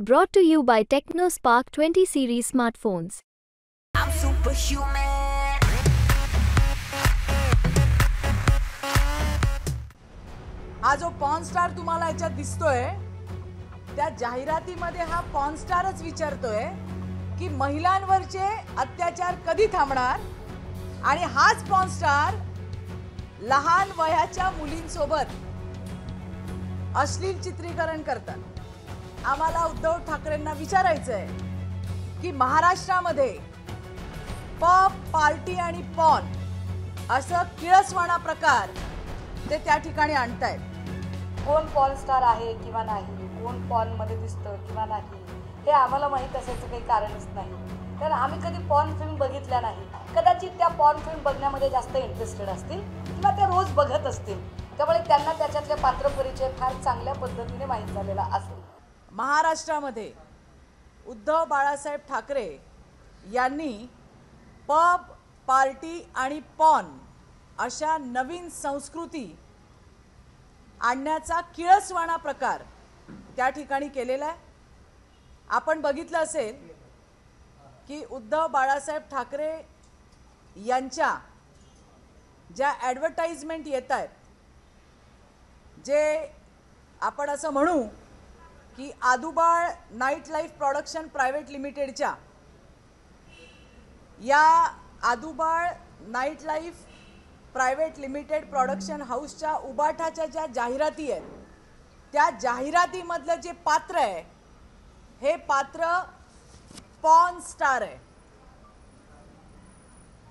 Brought to you by TechnoSpark 20 series smartphones. I'm superhuman. हा जो porn star तुम्हाला याच्यात दिसतोय त्या जाहिरातीमध्ये हा पॉन स्टारच विचारतोय की महिलांवरचे अत्याचार कधी थांबणार आणि हाच पॉन स्टार लहान वयाच्या मुलींसोबत अश्लील चित्रीकरण करतात आम्हाला उद्धव ठाकरेंना विचारायचंय की महाराष्ट्रामध्ये पब पार्टी आणि पॉन असं किळसवाणा प्रकार ते त्या ठिकाणी आणतायत. कोण पॉन स्टार आहे किंवा नाही? कोण पॉनमध्ये दिसतं किंवा नाही? हे आम्हाला माहीत असायचं काही कारणच नाही. कारण आम्ही कधी पॉन फिल्म बघितल्या नाही. कदाचित त्या पॉन फिल्म बघण्यामध्ये जास्त इंटरेस्टेड असतील किंवा त्या रोज बघत असतील. त्यामुळे त्यांना त्याच्यातले पात्रपरिचय फार चांगल्या पद्धतीने माहीत झालेला असेल. महाराष्ट्रामध्ये उद्धव बाळासाहेब ठाकरे यांनी पब पार्टी आणि पॉन अशा नवीन संस्कृती आणण्याचा किळसवाणा प्रकार त्या ठिकाणी केलेला आहे. आपण बघितलं असेल की उद्धव बाळासाहेब ठाकरे यांच्या ज्या ॲडव्हर्टाईजमेंट येत आहेत जे आपण असं म्हणू की Aadubal night life production private लिमिटेडच्या या Aadubal night life private limited production हाऊसच्या उबाठाच्या ज्या जाहिराती आहेत त्या जाहिरातीमधलं जे पात्र आहे हे पात्र पॉन स्टार आहे.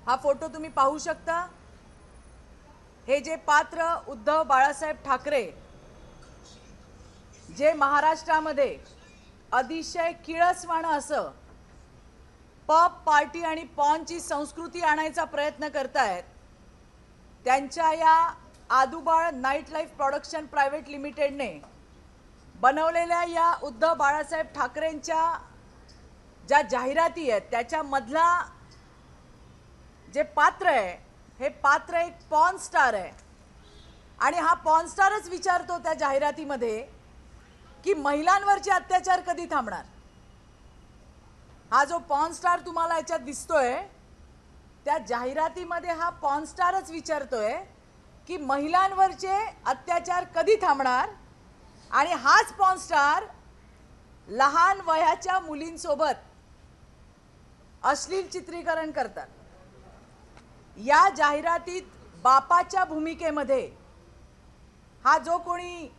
हा फोटो तुम्ही पाहू शकता. हे जे पात्र उद्धव बाळासाहेब ठाकरे जे महाराष्ट्रामध्ये अतिशय किळसवाणं असं पब पार्टी आणि पॉनची संस्कृती आणायचा प्रयत्न करतायत त्यांच्या या Aadubal night life production private लिमिटेडने बनवलेल्या या उद्धव बाळासाहेब ठाकरेंच्या ज्या जाहिराती आहेत त्याच्यामधला जे पात्र आहे हे पात्र एक पॉन स्टार आहे. आणि हा पॉन स्टारच विचारतो त्या जाहिरातीमध्ये की महिलांवरचे अत्याचार कधी थांबणार? हा जो पॉन स्टार तुम्हाला याच्यात दिसतोय त्या जाहिरातीमध्ये हा पॉन स्टारच विचारतोय की महिलांवरचे अत्याचार कधी थांबणार? आणि हाच पॉन स्टार लहान वयाच्या मुलींसोबत अश्लील चित्रीकरण करतात. या जाहिरातीत बापाच्या भूमिकेमध्ये हा जो कोणी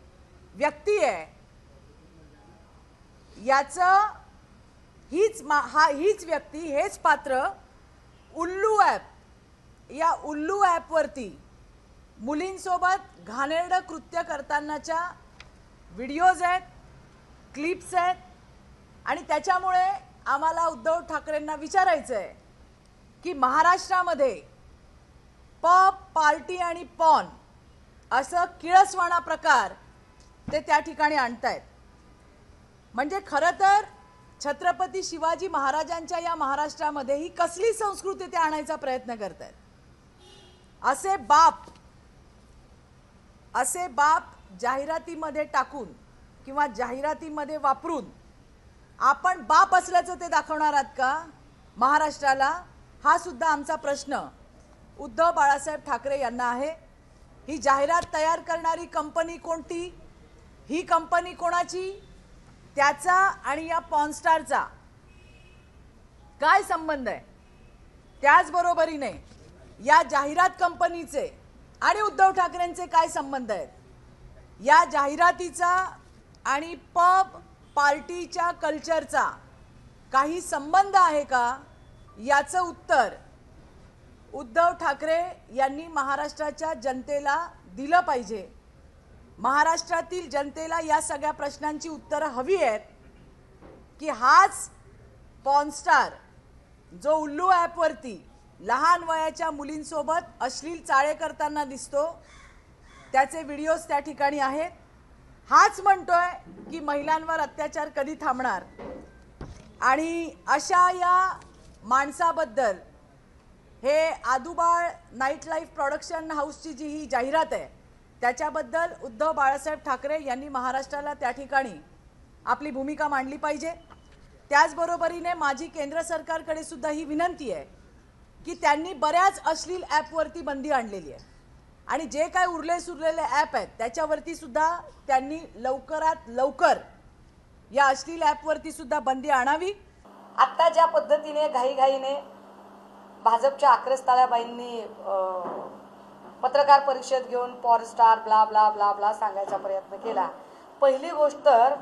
व्यक्ती आहे याचं हीच मा हा हीच व्यक्ती हेच पात्र उल्लू ॲप या उल्लू ॲपवरती मुलींसोबत घाणेरडं कृत्य करतानाच्या व्हिडिओज आहेत क्लिप्स आहेत आणि त्याच्यामुळे आम्हाला उद्धव ठाकरेंना विचारायचं आहे की महाराष्ट्रामध्ये पब पार्टी आणि पॉन असं किळसवाणा प्रकार ते त्या ठिकाणी आणतायत. म्हणजे खरं तर छत्रपती शिवाजी महाराजांच्या या महाराष्ट्रामध्ये ही कसली संस्कृती ते आणायचा प्रयत्न करत आहेत असे बाप असे बाप जाहिरातीमध्ये टाकून किंवा जाहिरातीमध्ये वापरून आपण बाप असल्याचं ते दाखवणार आहात का? महाराष्ट्राला हा सुद्धा आमचा प्रश्न उद्धव बाळासाहेब ठाकरे यांना आहे. ही जाहिरात तयार करणारी कंपनी कोणती? ही कंपनी कोणाची? त्याचा आणि या पॉनस्टारचा काय संबंध आहे? त्याचबरोबरीने या जाहिरात कंपनीचे आणि उद्धव ठाकरेंचे काय संबंध आहेत? या जाहिरातीचा आणि पब पार्टीच्या कल्चरचा काही संबंध आहे का? याचं उत्तर उद्धव ठाकरे यांनी महाराष्ट्राच्या जनतेला दिलं पाहिजे. महाराष्ट्रातील जनतेला या सगळ्या प्रश्नांची उत्तरं हवी आहेत की हाच पॉनस्टार जो उल्लू ॲपवरती लहान वयाच्या मुलींसोबत अश्लील चाळे करताना दिसतो त्याचे व्हिडिओज त्या ठिकाणी आहेत. हाच म्हणतोय की महिलांवर अत्याचार कधी थांबणार? आणि अशा या माणसाबद्दल हे आदुबाळ नाईट लाईफ प्रोडक्शन हाऊसची जी ही जाहिरात आहे त्याच्याबद्दल उद्धव बाळासाहेब ठाकरे यांनी महाराष्ट्राला त्या ठिकाणी आपली भूमिका मांडली पाहिजे. त्याचबरोबरीने माझी केंद्र सरकारकडे सुद्धा ही विनंती आहे की त्यांनी बऱ्याच अश्लील ॲपवरती बंदी आणलेली आहे. आणि जे काय उरले सुरलेले ॲप आहेत त्याच्यावरती सुद्धा त्यांनी लवकरात लवकर या अश्लील ॲपवरती सुद्धा बंदी आणावी. आत्ता ज्या पद्धतीने घाईघाईने भाजपच्या आक्रस्ताळ्याबाईंनी पत्रकार परिषद घेऊन पॉर star blah blah blah blah सांगायचा प्रयत्न केला. पहिली गोष्ट तर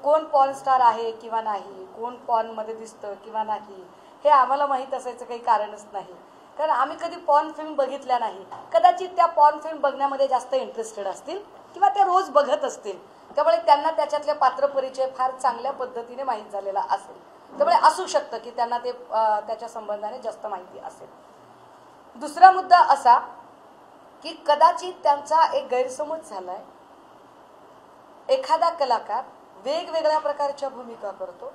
कोण पॉर्न स्टार आहे किंवा नाही कोण पॉर्नमध्ये दिसतं किंवा नाही हे आम्हाला माहीत असायचं काही कारणच नाही. कारण आम्ही कधी पॉर्न फिल्म बघितल्या नाही. कदाचित त्या पॉर्न फिल्म बघण्यामध्ये जास्त इंटरेस्टेड असतील किंवा त्या रोज बघत असतील. त्यामुळे त्यांना त्याच्यातले पात्र परिचय फार चांगल्या पद्धतीने माहीत झालेला असेल. त्यामुळे असू शकतं की त्यांना ते त्याच्या संबंधाने जास्त माहिती असेल. दुसरा मुद्दा असा की कदाचित त्यांचा एक गैरसमज झालाय. एखादा कलाकार वेगवेगळ्या प्रकारच्या भूमिका करतो.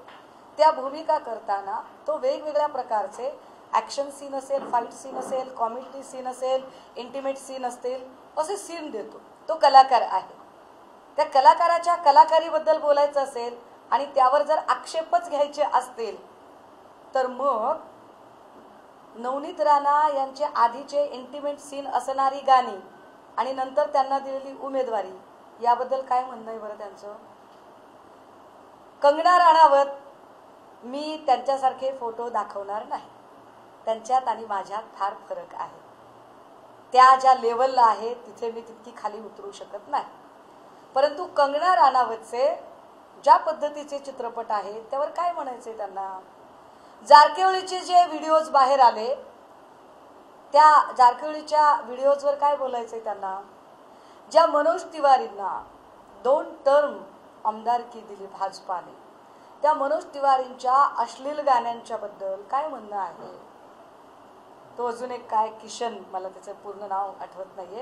त्या भूमिका करताना तो वेगवेगळ्या प्रकारचे ॲक्शन सीन असेल फाईट सीन असेल कॉमेडी सीन असेल इंटिमेट सीन असतील असे सीन देतो. तो कलाकार आहे. त्या कलाकाराच्या कलाकारीबद्दल बोलायचं असेल आणि त्यावर जर आक्षेपच घ्यायचे असतील तर मग नवनीत राणा यांचे आधीचे इंटिमेट सीन असणारी गाणी आणि नंतर त्यांना दिलेली उमेदवारी याबद्दल काय म्हणणं आहे बरं त्यांचं? कंगना राणावत मी त्यांच्यासारखे फोटो दाखवणार नाही. त्यांच्यात आणि माझ्यात फार फरक आहे. त्या ज्या लेवलला आहे तिथे मी तितकी खाली उतरू शकत नाही. परंतु कंगना राणावतचे ज्या पद्धतीचे चित्रपट आहेत त्यावर काय म्हणायचे त्यांना? जारकेवळीचे जे व्हिडिओज बाहेर आले त्या जारकेवळीच्या व्हिडिओजवर काय बोलायचंय त्यांना? ज्या मनोज तिवारींना दोन टर्म आमदारकी दिली भाजपाने त्या मनोज तिवारींच्या अश्लील गाण्यांच्या बद्दल काय म्हणणं आहे? तो अजून एक काय किशन मला त्याचं पूर्ण नाव आठवत नाहीये.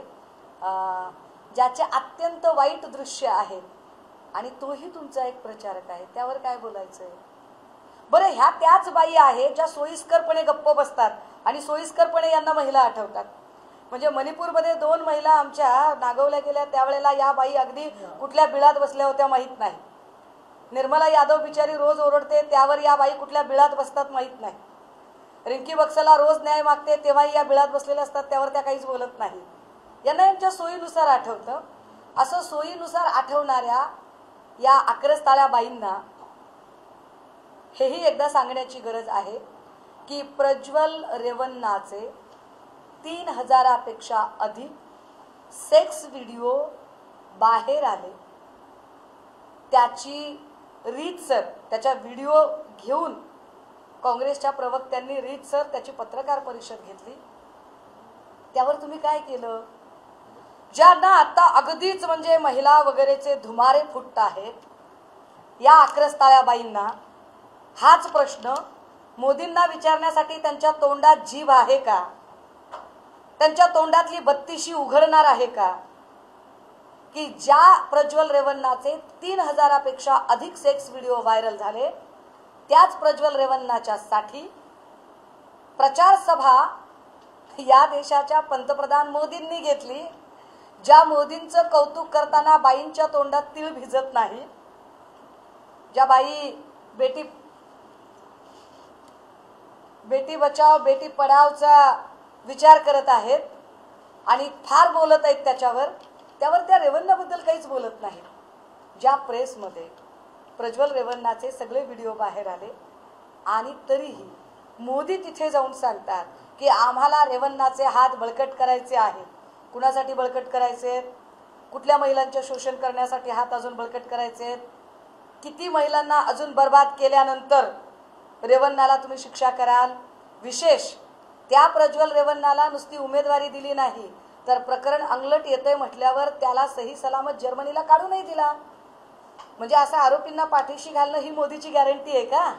अं, ज्याचे अत्यंत वाईट दृश्य आहेत आणि तोही तुमचा एक प्रचारक आहे त्यावर काय बोलायचं आहे बरं ह्या त्याच बाई आहेत ज्या सोयीस्करपणे गप्प बसतात आणि सोयीस्करपणे यांना महिला आठवतात. म्हणजे मणिपूरमध्ये दोन महिला आमच्या नागवल्या गेल्या त्यावेळेला या बाई अगदी कुठल्या बिळात बसल्या होत्या माहीत नाही. निर्मला यादव बिचारी रोज ओरडते त्यावर या बाई कुठल्या बिळात बसतात माहीत नाही. रिंकी बक्सला रोज न्याय मागते तेव्हाही या बिळात बसलेल्या असतात त्यावर त्या काहीच बोलत नाही. यांना यांच्या सोयीनुसार आठवतं. असं सोयीनुसार आठवणाऱ्या या आक्रस्ताळ्या बाईंना हेही एकदा सांगण्याची गरज आहे की प्रज्वल रेवन्नाचे तीन हजारापेक्षा अधिक सेक्स व्हिडिओ बाहेर आले. त्याची रीतसर त्याच्या व्हिडिओ घेऊन काँग्रेसच्या प्रवक्त्यांनी रीतसर त्याची पत्रकार परिषद घेतली. त्यावर तुम्ही काय केलं? ज्यांना आता अगदीच म्हणजे महिला वगैरेचे धुमारे फुटत आहेत या आक्रस्ताळ्या बाईंना हाच प्रश्न मोदींना विचारण्यासाठी त्यांच्या तोंडात जीभ आहे का? त्यांच्या तोंडातली बत्तीशी उघडणार आहे का? की ज्या प्रज्वल रेवन्नाचे तीन हजारापेक्षा अधिक सेक्स व्हिडिओ व्हायरल झाले त्याच प्रज्वल रेवन्नाच्या साठी प्रचार सभा या देशाच्या पंतप्रधान मोदींनी घेतली ज्या मोदींचं कौतुक करताना बाईंच्या तोंडात तीळ भिजत नाही ज्या बाई बेटी बेटी बचाव बेटी पढावचा विचार करत आहेत. आणि फार बोलत आहेत त्याच्यावर. त्यावर त्या रेवन्नाबद्दल काहीच बोलत नाही ज्या प्रेसमध्ये प्रज्वल रेवन्नाचे सगळे व्हिडिओ बाहेर आले. आणि तरीही मोदी तिथे जाऊन सांगतात की आम्हाला रेवन्नाचे हात बळकट करायचे आहेत. कुणासाठी बळकट करायचे? आहेत कुठल्या महिलांचे शोषण करण्यासाठी हात अजून बळकट करायचे आहेत? किती महिलांना अजून बर्बाद केल्यानंतर रेवन्नाला तुम्ही शिक्षा कराल. विशेष त्या प्रज्वल रेवन्नाला नुसती उमेदवारी दिली नाही तर प्रकरण अंगलट येतंय म्हटल्यावर त्याला सही सलामत जर्मनीला काढूनही दिला. म्हणजे असं आरोपींना पाठीशी घालणं ही मोदीची गॅरंटी आहे का?